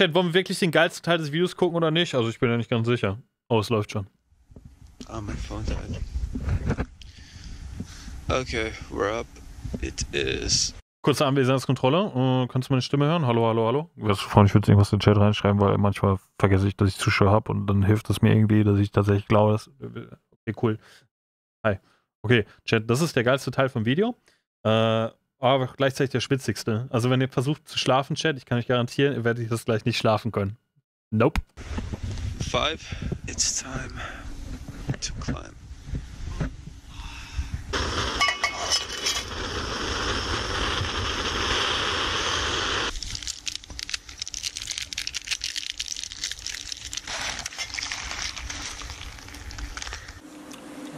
Chat, wollen wir wirklich den geilsten Teil des Videos gucken oder nicht? Also ich bin ja nicht ganz sicher. Oh, es läuft schon. Oh, my phone died. Okay, we're up. It is. Kurze Anwesenheitskontrolle. Äh, kannst du meine Stimme hören? Hallo, hallo, hallo. Ich würde irgendwas in den Chat reinschreiben, weil manchmal vergesse ich, dass ich Zuschauer habe und dann hilft es mir irgendwie, dass ich tatsächlich glaube, dass. Okay, cool. Hi. Okay, Chat, das ist der geilste Teil vom Video. Äh, aber gleichzeitig der schwitzigste. Also wenn ihr versucht zu schlafen, Chat, ich kann euch garantieren, ihr werdet das gleich nicht schlafen können. Nope. Five. It's time to climb.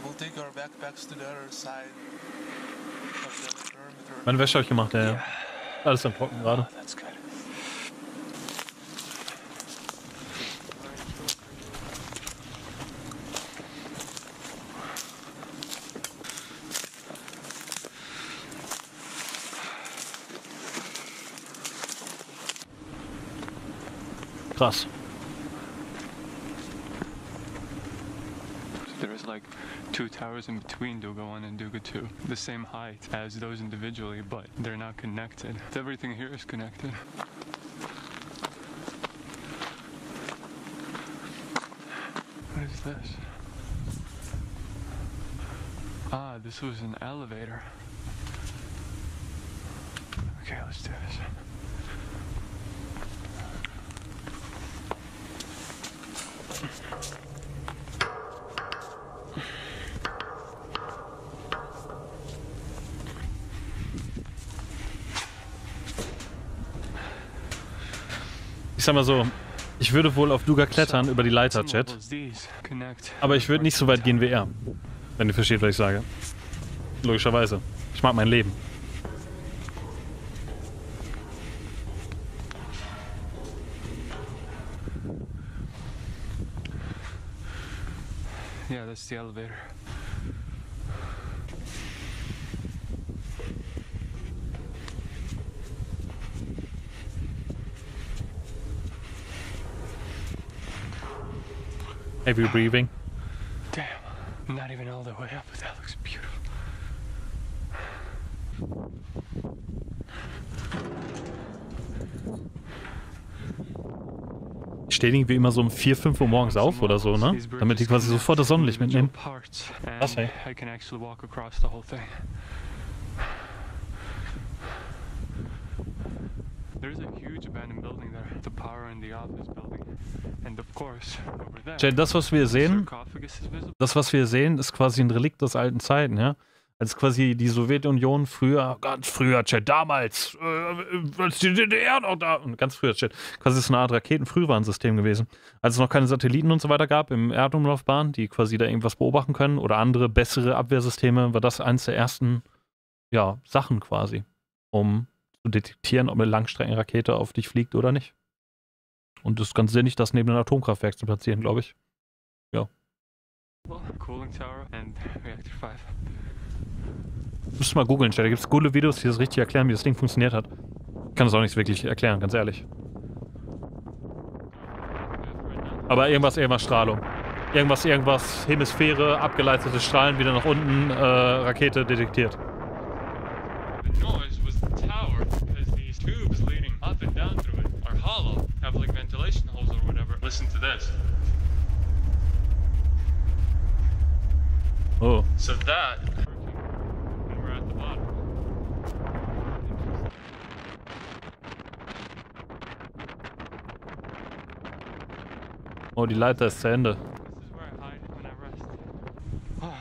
We'll take our backpacks to the other side. Meine Wäsche habe ich gemacht, ja, ja. Alles am Trocken gerade. Good. Krass. There is like two towers in between Duga 1 and Duga 2, the same height as those individually, but they're not connected. Everything here is connected. What is this? Ah, this was an elevator. Okay, let's do this. Ich sag mal so, ich würde wohl auf Duga klettern über die Leiter, Chat. Aber ich würde nicht so weit gehen wie er. Wenn ihr versteht, was ich sage. Logischerweise. Ich mag mein Leben. Yeah, that's the elevator. Heavy breathing. Damn, I'm not even all the way up, but that looks beautiful. Ich stehe irgendwie immer so um 4, 5 Uhr morgens auf oder so, ne? Damit ich quasi sofort das Sonnenlicht mitnehme. Parts, Krass, ey. There's a huge abandoned building there, the power and the office building. Chat, das, was wir sehen, das, was wir sehen, ist quasi ein Relikt aus alten Zeiten, ja? Als quasi die Sowjetunion früher, ganz früher, Chat, damals, äh, als die DDR noch da, und ganz früher, Chat, quasi ist eine Art Raketenfrühwarnsystem gewesen. Als es noch keine Satelliten und so weiter gab im Erdumlaufbahn, die quasi da irgendwas beobachten können oder andere bessere Abwehrsysteme, war das eins der ersten, ja, Sachen quasi, um zu detektieren, ob eine Langstreckenrakete auf dich fliegt oder nicht. Und es ist ganz sinnig, das neben einem Atomkraftwerk zu platzieren, glaube ich. Cooling tower and reactor 5. Müsst mal googeln, da gibt es coole Videos, die das richtig erklären, wie das Ding funktioniert hat. Ich kann das auch nicht wirklich erklären, ganz ehrlich. Aber irgendwas, irgendwas Strahlung. Irgendwas, irgendwas, Hemisphäre, abgeleitete Strahlen, wieder nach unten, äh, Rakete detektiert. The noise was the tower because these tubes leading up and down through it are hollow, have like ventilation holes or whatever. Listen to this. Oh. So that. Oh, die Leiter ist zu Ende. Oh,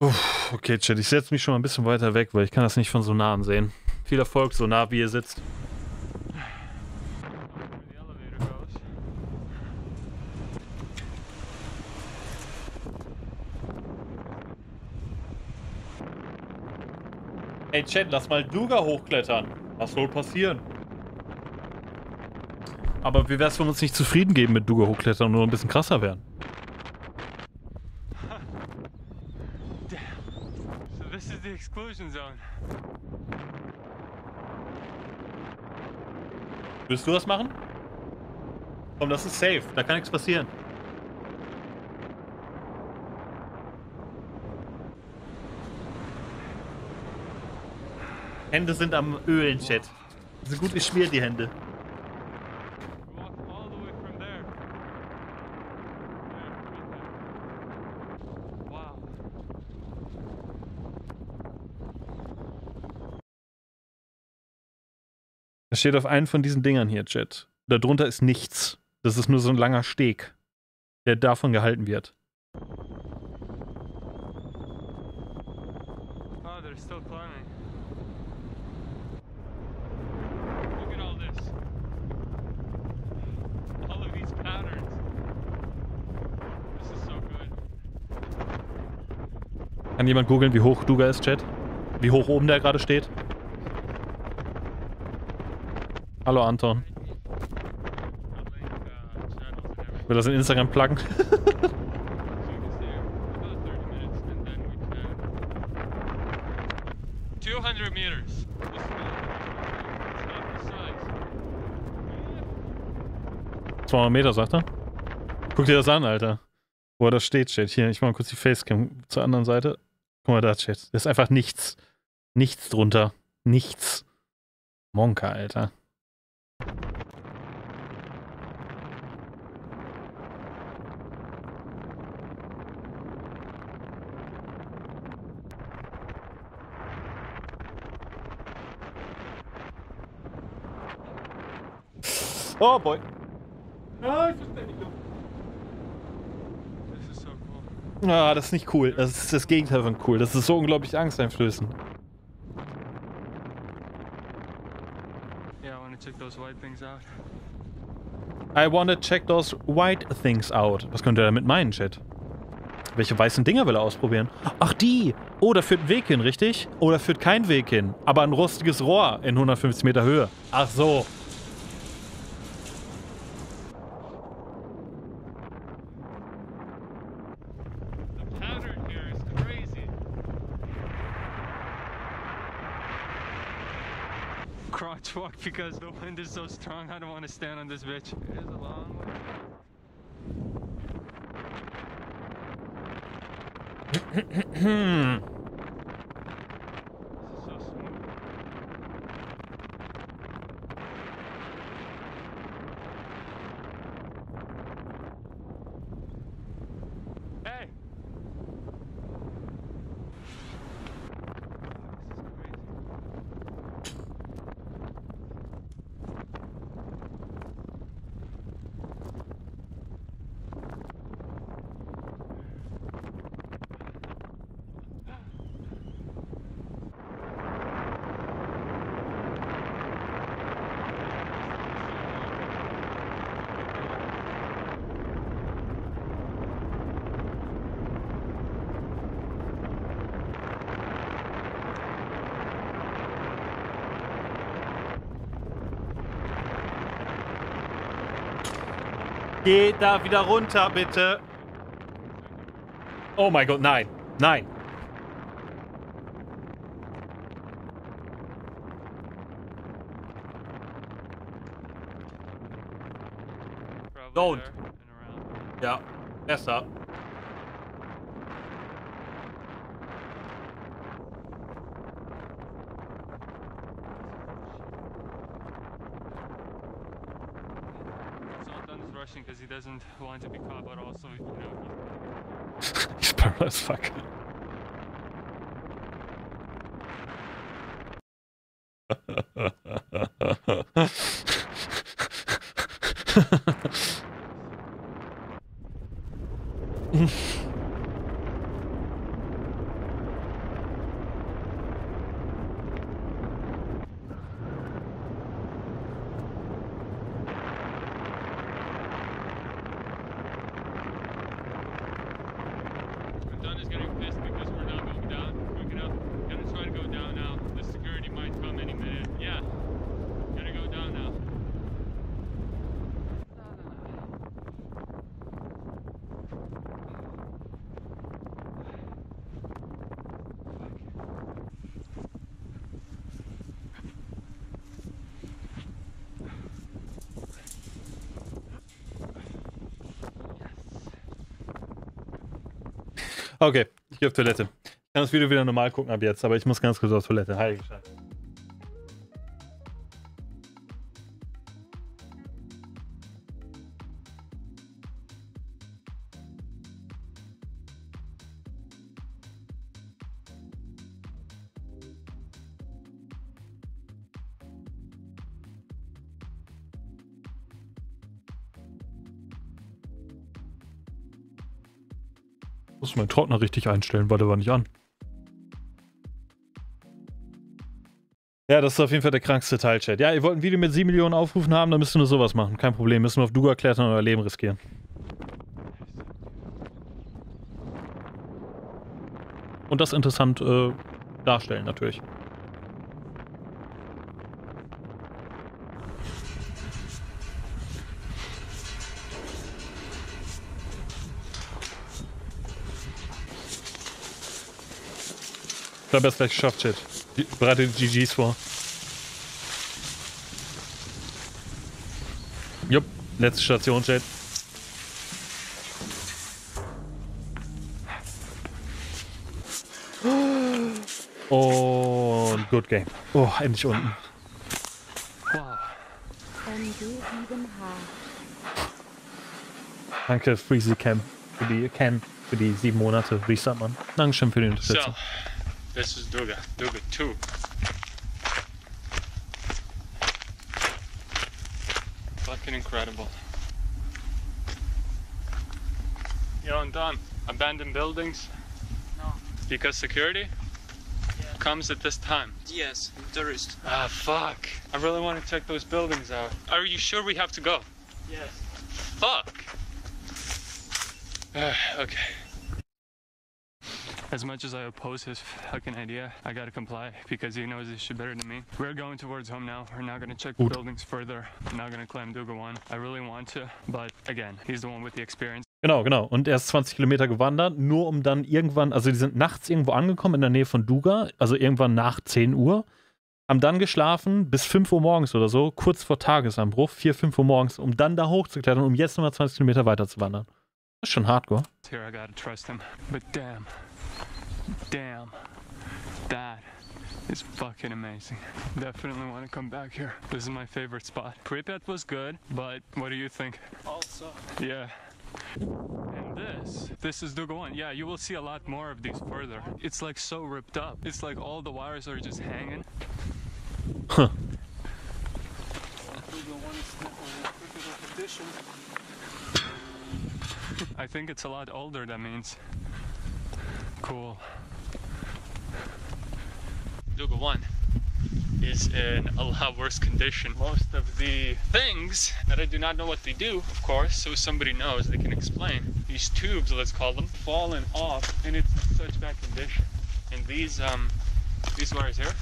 damn. Okay, Chat, ich setze mich schon mal ein bisschen weiter weg, weil ich kann das nicht von so nah sehen. Viel Erfolg, so nah wie ihr sitzt. Where the elevator goes. Ey, Chat, lass mal Duga hochklettern. Was soll passieren? Aber wie wär's, wenn wir uns nicht zufrieden geben mit Duga hochklettern und nur ein bisschen krasser werden? So this is the exclusion zone. Willst du das machen? Komm, das ist safe. Da kann nichts passieren. Hände sind am Ölen, Chat. So gut geschmiert, die Hände. We walk all the way from there. There, right there. Wow. Das steht auf einem von diesen Dingern hier, Chat. Darunter ist nichts. Das ist nur so ein langer Steg, der davon gehalten wird. Oh, they're still climbing. Look at all this. All of these patterns. This is so good. Kann jemand googeln, wie hoch Duga ist, Chat? Wie hoch oben der gerade steht? Hallo Anton. Everything. Will das in Instagram pluggen? So you can stay about 30 minutes and then we can. 200 meters. This is not, it's not the size. 200 Meter, sagt er. Guck dir das an, Alter. Wo er da steht, Chat. Hier, ich mach mal kurz die Facecam zur anderen Seite. Guck mal da, Chat. Da ist einfach nichts. Nichts drunter. Nichts. Monka, Alter. Oh boy. Ah, ich verstehe nicht. This is so cool. Ah, das ist nicht cool. Das ist das Gegenteil von cool. Das ist so unglaublich angsteinflößend. Yeah, I want to check those white things out. I wanna check those white things out. Was könnte er damit meinen, Chat? Welche weißen Dinger will er ausprobieren? Ach, die! Oh, da führt ein Weg hin, richtig? Oh, da führt kein Weg hin. Aber ein rostiges Rohr in 150 Meter Höhe. Ach so. because the wind is so strong. I don't want to stand on this bitch. It is a long way. Geh da wieder runter, bitte. Oh mein Gott, nein. Nein. Don't. Ja, besser. Doesn't want to be caught, but also, you know, He's paranoid as fuck. Okay, ich gehe auf Toilette. Ich kann das Video wieder normal gucken ab jetzt, aber ich muss ganz kurz auf Toilette. Heilige Scheiße. Trockner richtig einstellen, weil der war nicht an. Ja, das ist auf jeden Fall der krankste Teil, Chat. Ja, ihr wollt ein Video mit 7 Millionen Aufrufen haben, dann müsst ihr nur sowas machen. Kein Problem. Müssen wir auf Duga klettern und euer Leben riskieren. Und das interessant äh, darstellen, natürlich. Ich habe es gleich geschafft, Chat. Die- Bereite die GGs vor. Jupp, letzte Station, Chat. Und good game. Oh, endlich unten. Wow. MD7H. Danke, Freezy Cam. Für die Cam. Für die sieben Monate Restart, Mann. Dankeschön für die So, Unterstützung. This is Duga. Duga 2. Fucking incredible. Yo, and Don, abandoned buildings? No. Because security Yeah. comes at this time. Yes, tourist. Ah, fuck. I really want to check those buildings out. Are you sure we have to go? Yes. Fuck. okay. As much as I oppose his fucking idea, I gotta comply because he knows this shit better than me. We're going towards home now. We're not gonna check Gut. buildings further. I'm not gonna climb Duga 1. I really want to, but again, he's the one with the experience. Genau, genau. Und er ist 20 Kilometer gewandert, nur um dann irgendwann, also die sind nachts irgendwo angekommen in der Nähe von Duga, also irgendwann nach 10 Uhr, haben dann geschlafen bis 5 Uhr morgens oder so, kurz vor Tagesanbruch, 4, 5 Uhr morgens, um dann da hochzuklettern, um jetzt nochmal 20 Kilometer weiter zu wandern. Das ist schon hardcore. Here, I gotta trust him. But damn, damn, that is fucking amazing. Definitely want to come back here. This is my favorite spot. Pripyat was good, but what do you think? Also, Yeah. And this, this is Duga 1. Yeah, you will see a lot more of these further. It's like so ripped up. It's like all the wires are just hanging. Huh. we don't want to snap on the critical condition. I think it's a lot older, that means. Cool. Duga 1 is in a lot worse condition. Most of the things that I do not know what they do, of course, so somebody knows, they can explain. These tubes, let's call them, fallen off and it's in such bad condition. And these um these wires here,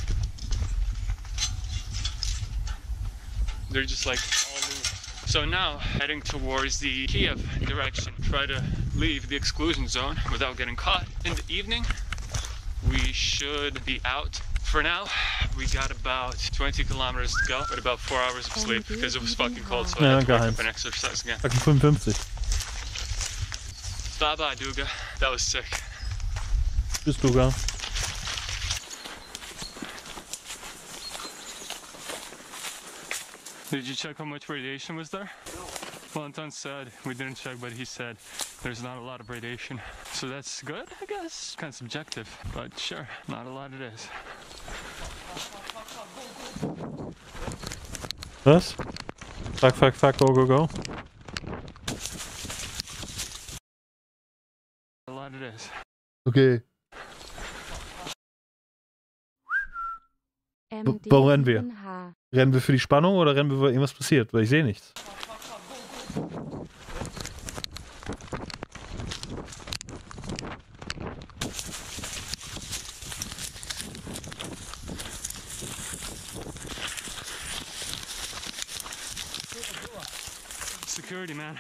they're just like all loose. So now heading towards the Kiev direction, try to leave the exclusion zone without getting caught. In the evening, we should be out. For now, we got about 20 kilometers to go, but about four hours of sleep because it was fucking cold, so I Ja, had to wake geil. up and exercise again. Fucking 55. Bye bye, Duga. That was sick. Tschüss, Duga. Did you check how much radiation was there? Well, Anton said, we didn't check, but he said there's not a lot of radiation. So that's good, I guess. Kind of subjective, but sure, not a lot it is. Was? Fuck, fuck, fuck, go, go, go. A lot it is. Okay. warum rennen wir? MD7H. Rennen wir für die Spannung oder rennen wir, weil irgendwas passiert? Weil ich sehe nichts. Security, man.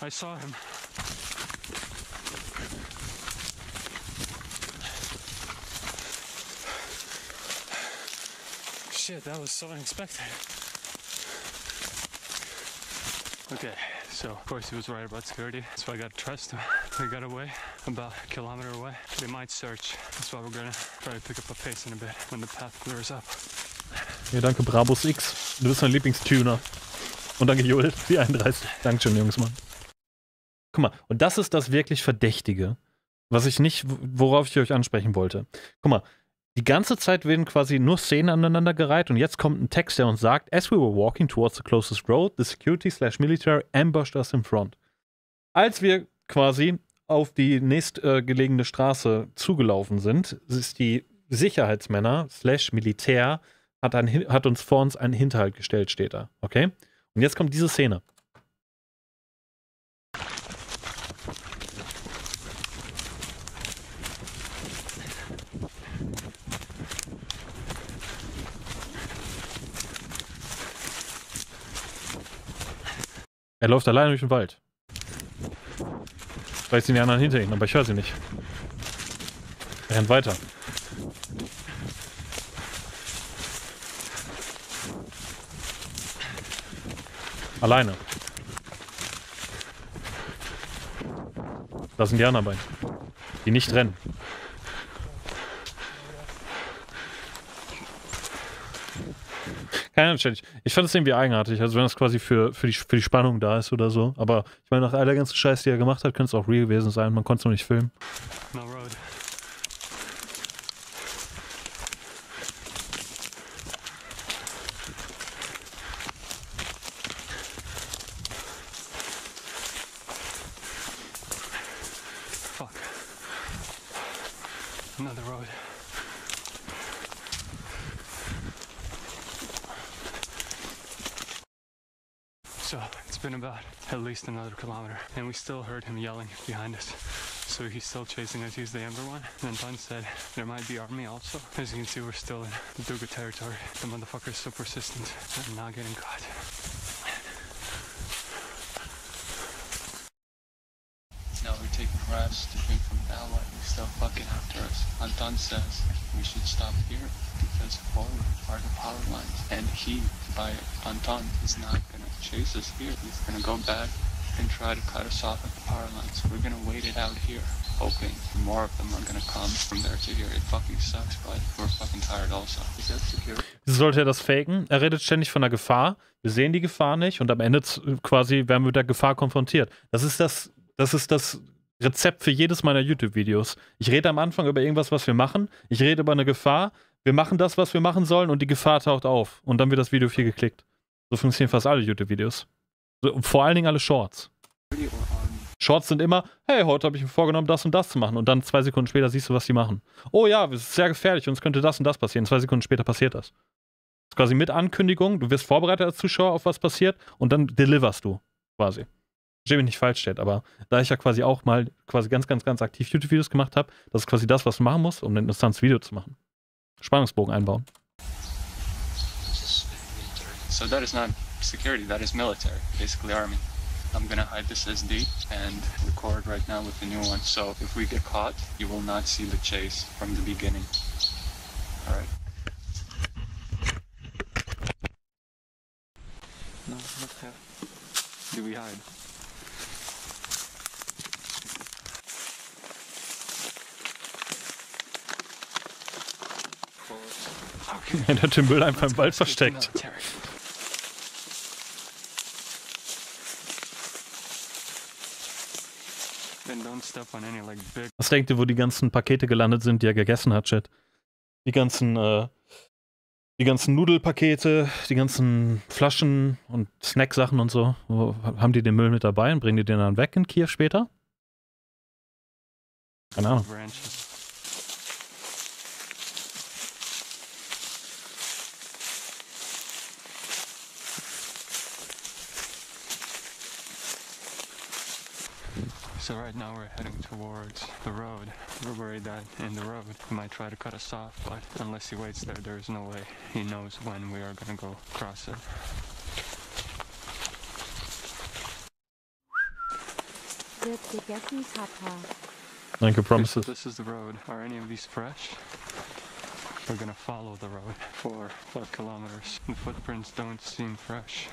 I saw him. Shit, that was so unexpected. Okay, So, of course, he was right about security. That's why I got to trust him. We got away about a kilometer away. They might search. That's why we're gonna to pick up a pace in a bit when the path clears up. Ja, danke, Brabus X. Du bist mein Lieblingstuner. Und danke, Joel, die 31. Dankeschön, Jungs, Mann. Guck mal, und das ist das wirklich Verdächtige, was ich nicht, worauf ich euch ansprechen wollte. Guck mal, die ganze Zeit werden quasi nur Szenen aneinandergereiht und jetzt kommt ein Text, der uns sagt, as we were walking towards the closest road, the security slash military ambushed us in front. Als wir quasi auf die nächstgelegene Straße zugelaufen sind, ist die Sicherheitsmänner slash Militär hat, ein, hat uns vor uns einen Hinterhalt gestellt, steht da. Okay? Und jetzt kommt diese Szene. Er läuft alleine durch den Wald. Vielleicht sind die anderen hinter ihm, aber ich höre sie nicht. Er rennt weiter. Alleine. Da sind die anderen beiden. Die nicht rennen. Keine Ahnung, ich, fand es irgendwie eigenartig, also wenn das quasi für, für, die, für die Spannung da ist oder so. Aber ich meine, nach all der ganzen Scheiß, die er gemacht hat, könnte es auch real gewesen sein. Man konnte es noch nicht filmen. Least another kilometer, and we still heard him yelling behind us. So he's still chasing us. He's the Ember one. And Tan said there might be army also. As you can see, we're still in the Duga territory. The motherfucker is so persistent I'm not getting caught. Rest to drink from that one. He's still fucking after us. Anton says we should stop here because forward are the power lines. And he, by Anton, is not gonna chase us here. He's gonna go back and try to cut us off at the power lines. We're gonna wait it out here, hoping more of them are gonna come from there to here. It fucking sucks, but we're fucking tired also. Sollte er das faken? Er redet ständig von der Gefahr. Wir sehen die Gefahr nicht und am Ende quasi werden wir mit der Gefahr konfrontiert. Das ist das, das ist das Rezept für jedes meiner YouTube-Videos. Ich rede am Anfang über irgendwas, was wir machen. Ich rede über eine Gefahr. Wir machen das, was wir machen sollen und die Gefahr taucht auf. Und dann wird das Video viel geklickt. So funktionieren fast alle YouTube-Videos. Vor allen Dingen alle Shorts. Shorts sind immer, hey, heute habe ich mir vorgenommen, das und das zu machen. Und dann zwei Sekunden später siehst du, was die machen. Oh ja, es ist sehr gefährlich, uns könnte das und das passieren. Zwei Sekunden später passiert das. Das ist quasi mit Ankündigung, du wirst vorbereitet als Zuschauer auf was passiert und dann deliverst du quasi. Verstehe mich nicht falsch steht, aber da ich ja quasi auch mal quasi ganz, ganz, ganz aktiv YouTube-Videos gemacht habe, das ist quasi das, was du machen musst, um ein interessantes Video zu machen. Spannungsbogen einbauen. So that is not security, that is military, basically army. I'm gonna hide this SD and record right now with the new one. So if we get caught, you will not see the chase from the beginning. Alright. No, not there. Do we hide? Der hat den Müll einfach im Wald versteckt. Was denkt ihr, wo die ganzen Pakete gelandet sind, die er gegessen hat, Chat? Die ganzen, äh, die ganzen Nudelpakete, die ganzen Flaschen und Snacksachen und so. Wo, haben die den Müll mit dabei und bringen die den dann weg in Kiew später? Keine Ahnung. So right now we're heading towards the road. We're worried that in the road he might try to cut us off, but unless he waits there, there is no way he knows when we are gonna go cross it. Wird gegessen, Papa. Danke, Okay, so Promises. this is the road. Are any of these fresh? We're gonna follow the road for five kilometers. The footprints don't seem fresh.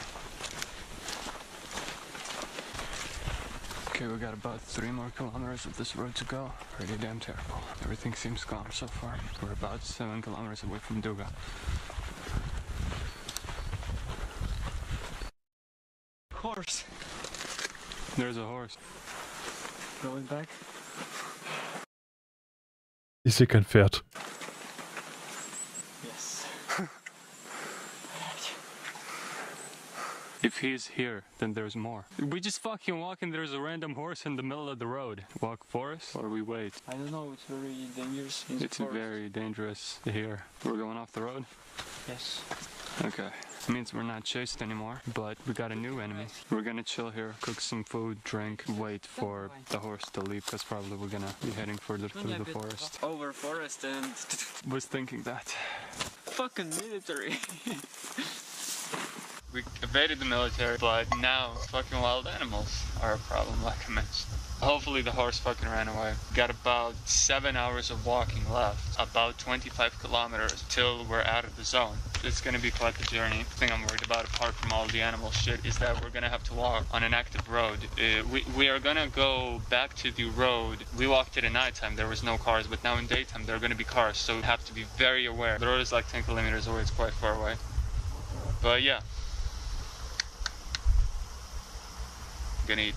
Okay, we got about three more kilometers of this road to go. Pretty damn terrible. Everything seems calm so far. We're about seven kilometers away from Duga. Horse. There's a horse. Going back. Ich sehe If he's here, then there's more. We just fucking walk and there's a random horse in the middle of the road. Walk for us or we wait? I don't know. It's very dangerous. In It's forest. very dangerous here. We're going off the road? Yes. Okay. It means we're not chased anymore, but we got a new enemy. We're gonna chill here, cook some food, drink, wait for the horse to leave, because probably we're gonna be heading further through the forest. Over forest and Was thinking that. fucking military. We evaded the military, but now fucking wild animals are a problem, like I mentioned. Hopefully the horse fucking ran away. Got about seven hours of walking left, about 25 kilometers till we're out of the zone. It's gonna be quite the journey. The thing I'm worried about, apart from all the animal shit, is that we're gonna have to walk on an active road. Uh, we, we are gonna go back to the road. We walked it at nighttime, there was no cars, but now in daytime there are gonna be cars, so we have to be very aware. The road is like 10 kilometers away, it's quite far away. But yeah,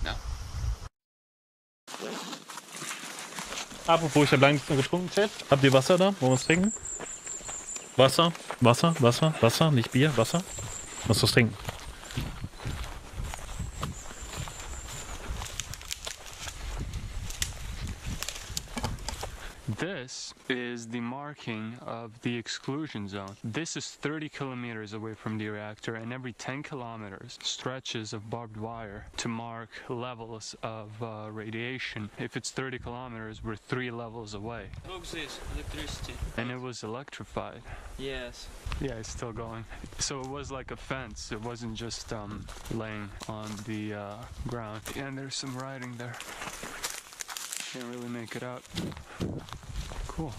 now. Apropos, ich habe lange nichts mehr getrunken, Chat. Habt ihr Wasser da? Wollen wir was trinken? Wasser, Wasser, Wasser, Wasser, nicht Bier, Wasser. Was was trinken? This is the marking of the exclusion zone. This is 30 kilometers away from the reactor, and every 10 kilometers, stretches of barbed wire to mark levels of uh, radiation. If it's 30 kilometers, we're three levels away. Look this electricity. And it was electrified. Yes. Yeah, it's still going. So it was like a fence. It wasn't just um, laying on the uh, ground. And there's some writing there. Can't really make it out. Cool.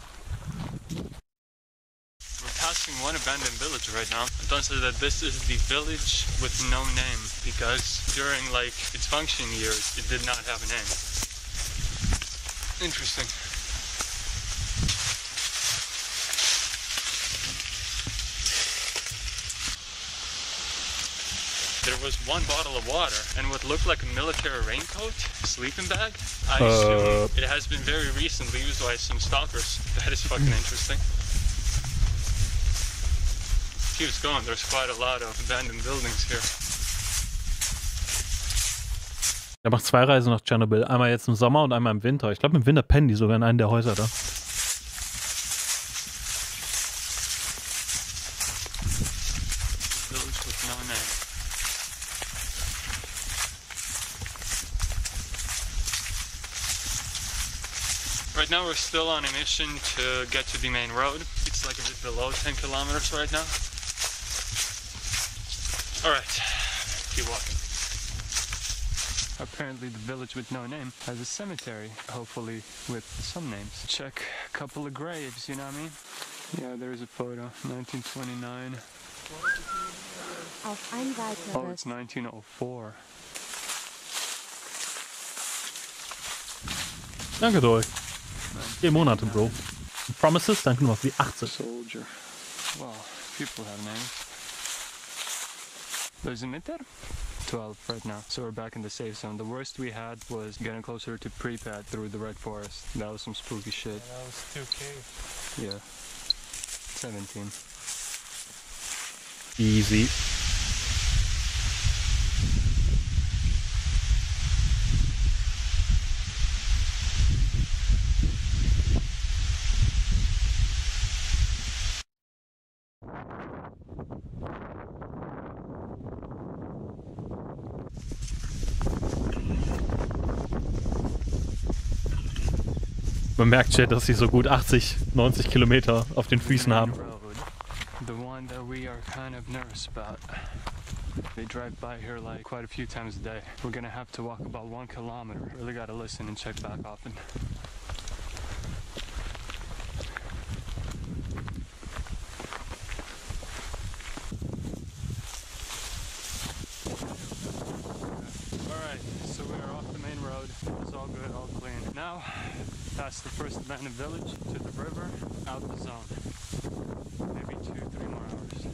We're passing one abandoned village right now. Anton said that this is the village with no name because during like its functioning years, it did not have a name. Interesting. There was one bottle of water and what looked like a military raincoat, sleeping bag. I Uh. assume it has been very recently used by some stalkers. That is fucking interesting. Keeps going. There's quite a lot of abandoned buildings here. Er macht zwei Reisen nach Tschernobyl. Einmal jetzt im Sommer und einmal im Winter. Ich glaube, im Winter pennen die sogar in einem der Häuser da. Village with no name. Right now we're still on a mission to get to the main road. It's like a bit below 10 kilometers right now. Alright, keep walking. Apparently the village with no name has a cemetery, hopefully with some names. Check a couple of graves, you know what I mean? Yeah, there's a photo, 1929. Oh, it's 1904. Danke, Doi. Vier Monate, Bro. Promises, danke nochmal für die 18. Soldier. Well, people have names. There's a meter? 12 right now. So we're back in the safe zone. The worst we had was getting closer to Pripyat through the Red Forest. That was some spooky shit. That was 2K. Yeah. 17. Easy. Man merkt schon, dass sie so gut 80, 90 Kilometer auf den Füßen haben. The one that kind of nervous about. They drive by here like quite a few times a day. We're gonna have to walk about one kilometer. Really gotta listen and check back often. Alright, so we are off the main road. Past the first abandoned village to the river, out the zone. Maybe two, three more hours.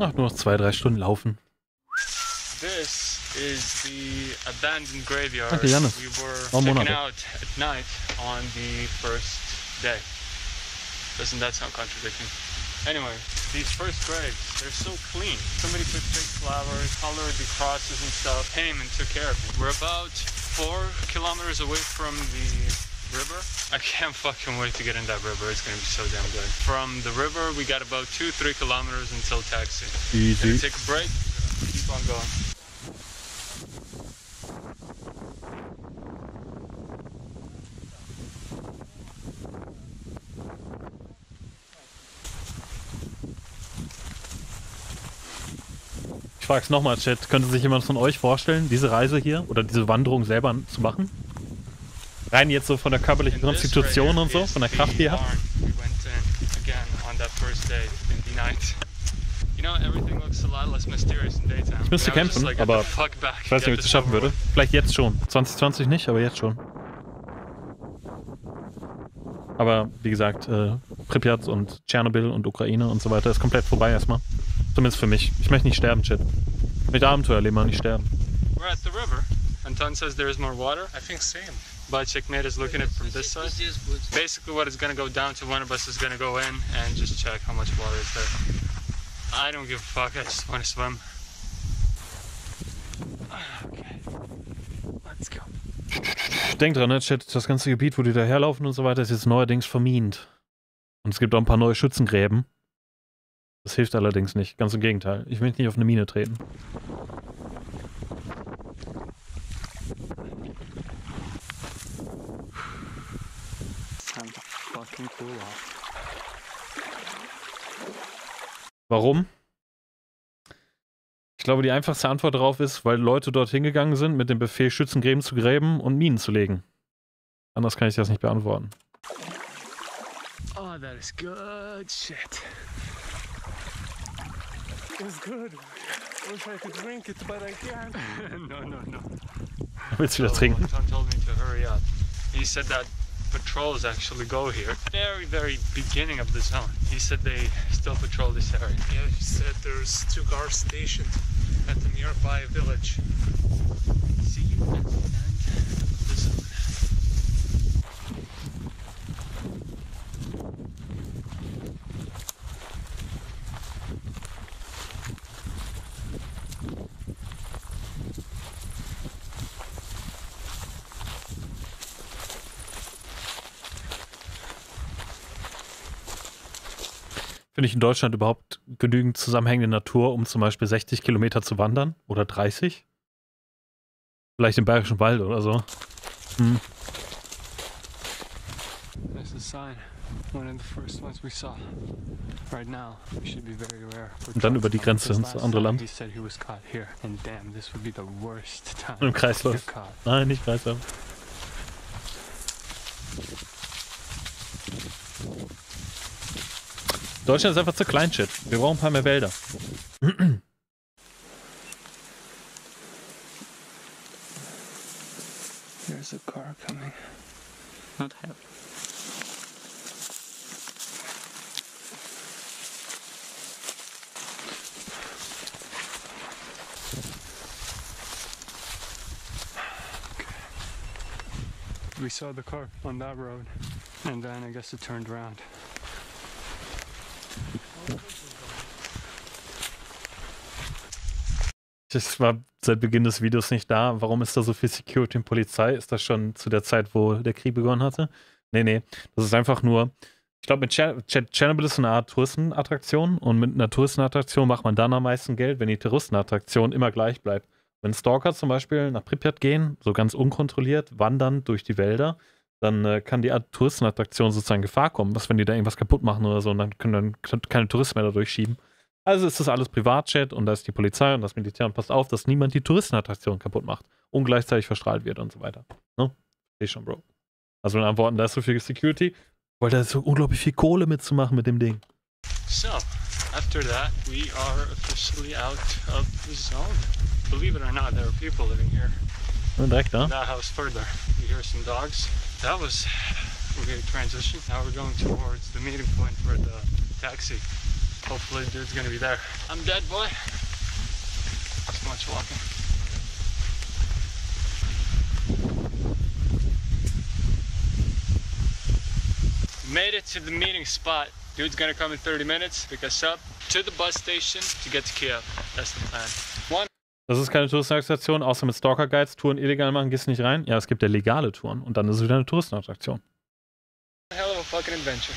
Ach, nur noch zwei, drei Stunden laufen. This is the abandoned graveyard Danke, Jannis. we were Monate. out at night on the first day. Doesn't that sound contradicting? Anyway, these first graves, they're so clean. Somebody put fake flowers, colored the crosses and stuff, came and took care of it. We're about four kilometers away from the river. I can't fucking wait to get in that river. It's gonna be so damn good. From the river, we got about two, three kilometers until taxi. Gonna Easy. take a break. Keep on going. Ich frage es nochmal, Chat. Könnte sich jemand von euch vorstellen, diese Reise hier oder diese Wanderung selber zu machen? Rein jetzt so von der körperlichen Konstitution und so, von der Kraft, die ihr habt? Ich müsste kämpfen, aber Ich weiß nicht, ob ich es schaffen würde. Vielleicht jetzt schon. 2020 nicht, aber jetzt schon. Aber wie gesagt, äh, Pripyat und Tschernobyl und Ukraine und so weiter ist komplett vorbei erstmal. Zumindest für mich. Ich möchte nicht sterben, Chat. Ich möchte Abenteuer erleben, aber nicht sterben. We're at the river. Anton says there is more water. I think same. But Checkmate is looking at it from this side. Basically, what it's gonna go down to, one of us is gonna go in and just check how much water is there. I don't give a fuck. I just want to swim. Okay, let's go. Denk dran, ne, Chat, das ganze Gebiet, wo die da herlaufen und so weiter, ist jetzt neuerdings vermint. Und es gibt auch ein paar neue Schützengräben. Das hilft allerdings nicht. Ganz im Gegenteil. Ich möchte nicht auf eine Mine treten. Warum? Ich glaube, die einfachste Antwort darauf ist, weil Leute dort hingegangen sind mit dem Befehl, Schützengräben zu gräben und Minen zu legen. Anders kann ich das nicht beantworten. Oh, that is good shit. It's good. I wish I could drink it, but I can't. no, no, no. Willst du wieder So, trinken? Anton told me to hurry up. He said that patrols actually go here. Very, very beginning of the zone. He said they still patrol this area. Yeah, he said there's two cars stationed at the nearby village. See you at Finde ich in Deutschland überhaupt genügend zusammenhängende Natur, um zum Beispiel 60 Kilometer zu wandern? Oder 30? Vielleicht im Bayerischen Wald oder so. Hm. That's a sign. One of the first ones we saw. Right now, we should be very rare. for Und dann über die Grenze ins andere Land. He said he was caught here, and damn, this would be the worst time. Im Kreislauf. Nein, nicht Kreislauf. Deutschland ist einfach zu klein, Shit. Wir brauchen ein paar mehr Wälder. There's a car coming. Not happy. We saw the car on that road, and then I guess it turned around. Das war seit Beginn des Videos nicht da. Warum ist da so viel Security und Polizei? Ist das schon zu der Zeit, wo der Krieg begonnen hatte? Nee, nee. Das ist einfach nur. Ich glaube, mit Tschernobyl ist eine Art Touristenattraktion und mit einer Touristenattraktion macht man dann am meisten Geld, wenn die Touristenattraktion immer gleich bleibt. Wenn Stalker zum Beispiel nach Pripyat gehen, so ganz unkontrolliert, wandern durch die Wälder, dann äh, kann die Art Touristenattraktion sozusagen Gefahr kommen. Was, wenn die da irgendwas kaputt machen oder so und dann können dann keine Touristen mehr da durchschieben. Also ist das alles Privatchat und da ist die Polizei und das Militär und passt auf, dass niemand die Touristenattraktion kaputt macht und gleichzeitig verstrahlt wird und so weiter. Ne? Versteh schon, Bro. Also in Antworten, da ist so viel Security, weil da ist so unglaublich viel Kohle mitzumachen mit dem Ding. So, after that, we are officially out of the zone. Believe it or not, there are people living here. Direkt da. that house further. You hear some dogs. That was a weird transition. Now we're going towards the meeting point for the taxi. Hopefully, dude's gonna be there. I'm dead, boy. Too much walking. Made it to the meeting spot. Dude's gonna come in 30 minutes, pick us up to the bus station to get to Kiev. That's the plan. One Das ist keine Touristenattraktion, außer mit Stalker Guides. Touren illegal machen, gehst du nicht rein. Ja, es gibt ja legale Touren und dann ist es wieder eine Touristenattraktion. hell of a fucking adventure.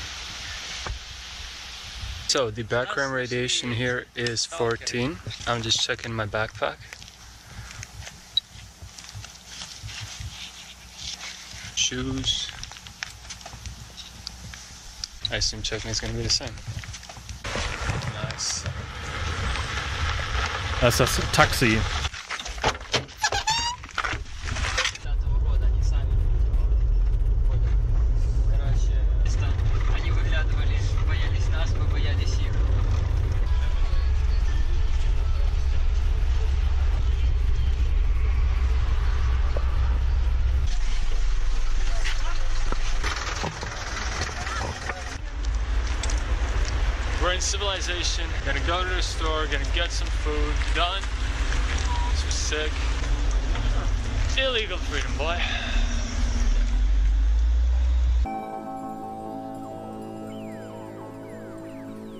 So the background radiation here is 14. I'm just checking my backpack. Shoes. I assume checking is gonna be the same. Nice. That's a Taxi.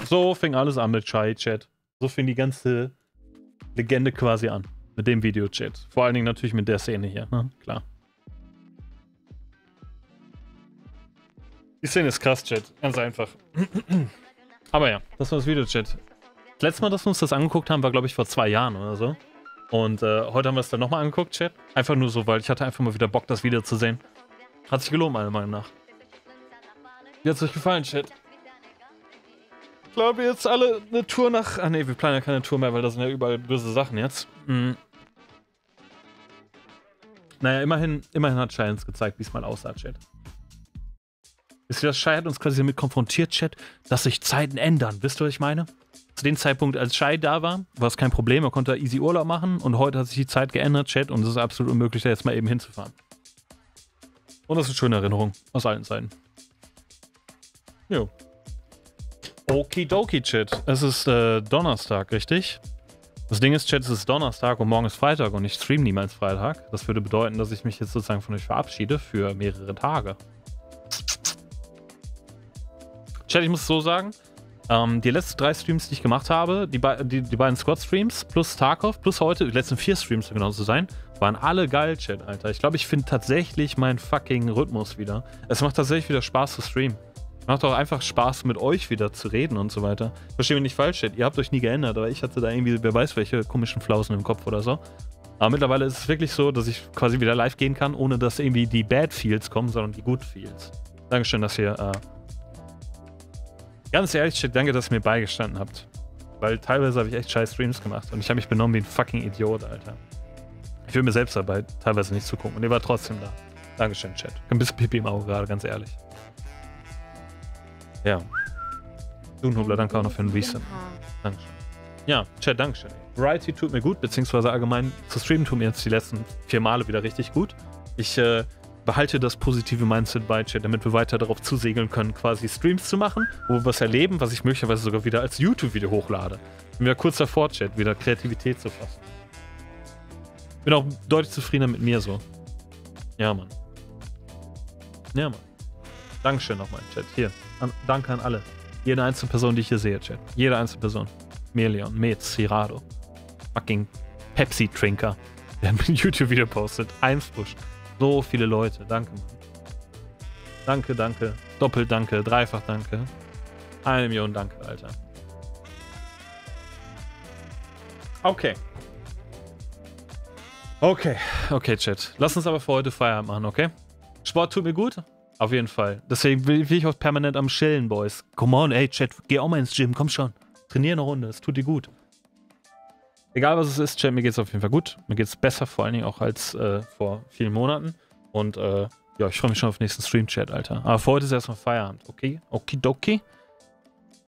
So fing alles an mit Chai Chat. So fing die ganze Legende quasi an. Mit dem Videochat. Vor allen Dingen natürlich mit der Szene hier, ne? Klar. Die Szene ist krass, Chat. Ganz einfach. Aber ja, das war das Videochat. Das letzte Mal, dass wir uns das angeguckt haben, war, glaube ich, vor zwei Jahren oder so. Und äh, heute haben wir es dann nochmal angeguckt, Chat. Einfach nur so, weil ich hatte einfach mal wieder Bock, das Video zu sehen. Hat sich gelohnt, meiner Meinung nach. Wie hat es euch gefallen, Chat? Glaube jetzt alle eine Tour nach. Ah ne, wir planen ja keine Tour mehr, weil da sind ja überall böse Sachen jetzt. Mhm. Naja, immerhin, immerhin hat Shai uns gezeigt, wie es mal aussah, Chat. Ihr, das Shai hat uns quasi damit konfrontiert, Chat, dass sich Zeiten ändern. Wisst ihr, was ich meine? Zu dem Zeitpunkt, als Shai da war, war es kein Problem. Er konnte easy Urlaub machen und heute hat sich die Zeit geändert, Chat, und es ist absolut unmöglich, da jetzt mal eben hinzufahren. Und das ist eine schöne Erinnerung aus allen Zeiten. Jo. Okidoki, Chat. Es ist äh, Donnerstag, richtig? Das Ding ist, Chat, es ist Donnerstag und morgen ist Freitag und ich stream niemals Freitag. Das würde bedeuten, dass ich mich jetzt sozusagen von euch verabschiede für mehrere Tage. Chat, ich muss es so sagen, ähm, die letzten drei Streams, die ich gemacht habe, die, die, die beiden Squad-Streams plus Tarkov plus heute, die letzten vier Streams, um genau zu sein, waren alle geil, Chat, Alter. Ich glaube, ich finde tatsächlich meinen fucking Rhythmus wieder. Es macht tatsächlich wieder Spaß zu streamen. Macht auch einfach Spaß, mit euch wieder zu reden und so weiter. Verstehe mich nicht falsch. Ihr habt euch nie geändert, aber ich hatte da irgendwie, wer weiß, welche komischen Flausen im Kopf oder so. Aber mittlerweile ist es wirklich so, dass ich quasi wieder live gehen kann, ohne dass irgendwie die Bad Feels kommen, sondern die Good Feels. Dankeschön, dass ihr. Äh ganz ehrlich, Chat, danke, dass ihr mir beigestanden habt. Weil teilweise habe ich echt scheiß Streams gemacht und ich habe mich benommen wie ein fucking Idiot, Alter. Ich will mir selbst dabei teilweise nicht zugucken und ihr war trotzdem da. Dankeschön, Chat. Ein bisschen Pipi im Auge gerade, ganz ehrlich. Ja. Dunhubler, danke auch noch für den Reset. Dankeschön. Ja, Chat, Dankeschön. Variety tut mir gut, beziehungsweise allgemein zu streamen tut mir jetzt die letzten vier Male wieder richtig gut. Ich äh, behalte das positive Mindset bei Chat, damit wir weiter darauf zusegeln können, quasi Streams zu machen, wo wir was erleben, was ich möglicherweise sogar wieder als YouTube-Video hochlade. Bin wieder kurz davor, Chat, wieder Kreativität zu fassen. Bin auch deutlich zufriedener mit mir so. Ja, Mann. Ja, Mann. Dankeschön nochmal, Chat. Hier. An, danke an alle. Jede einzelne Person, die ich hier sehe, Chat. Jede einzelne Person. Melion, Metz, Hirado. Fucking Pepsi-Trinker, der ein YouTube-Video postet. Einflusch. So viele Leute. Danke, Mann. Danke, danke. Doppelt danke. Dreifach danke. Eine Million danke, Alter. Okay. Okay, okay, Chat. Lass uns aber für heute Feierabend machen, okay? Sport tut mir gut. Auf jeden Fall. Deswegen will, ich auch permanent am Chillen, Boys. Come on, ey, Chat, geh auch mal ins Gym, komm schon. Trainier eine Runde, es tut dir gut. Egal was es ist, Chat, mir geht's auf jeden Fall gut. Mir geht's besser, vor allen Dingen auch als äh, vor vielen Monaten. Und äh, ja, ich freue mich schon auf den nächsten Stream-Chat, Alter. Aber für heute ist erstmal Feierabend, okay? Okidoki.